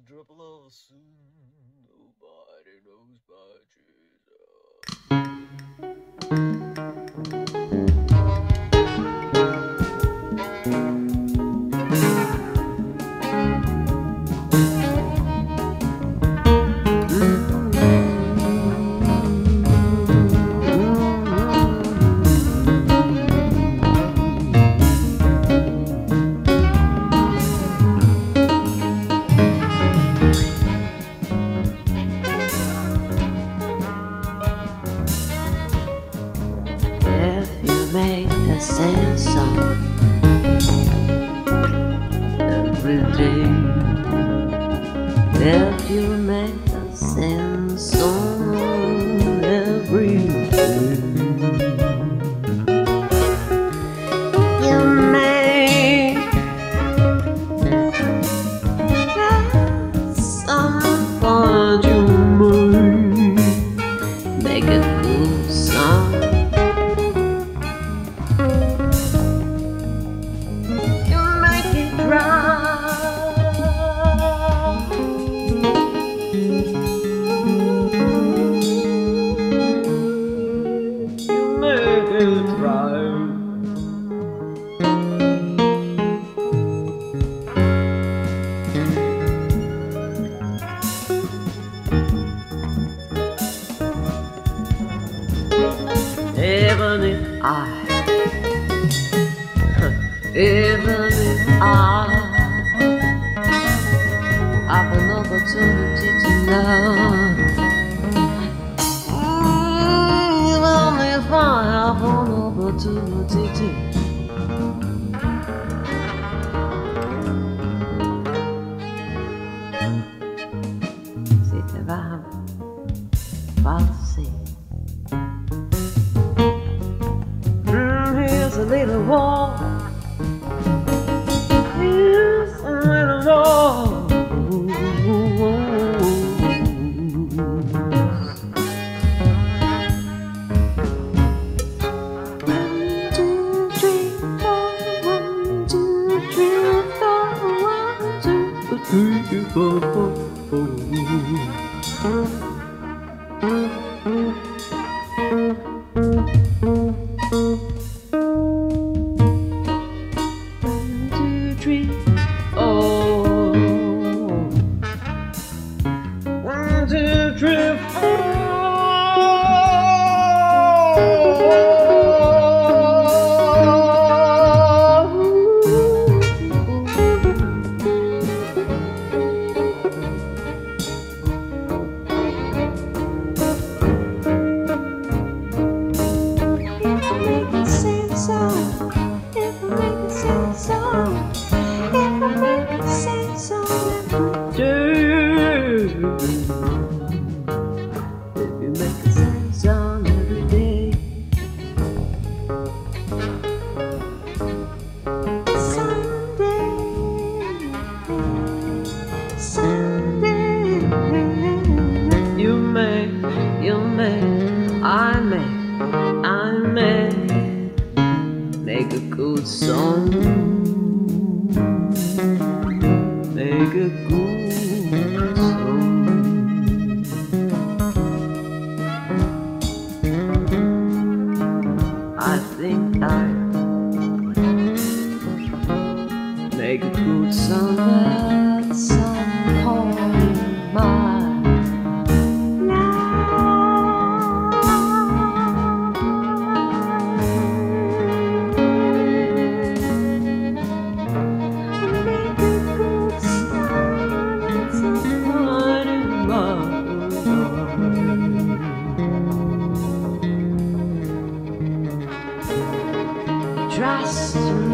a drop of love soon. Nobody knows my day, if you make a sing Even if I. Even mm, if I have an opportunity to love, even if I have an opportunity to. Si te vas, a little wall. Here's a little wall. One, two, three, four. One, two, three, four. One, two, three, four, If song, make a good song. I think I make a good song trust me.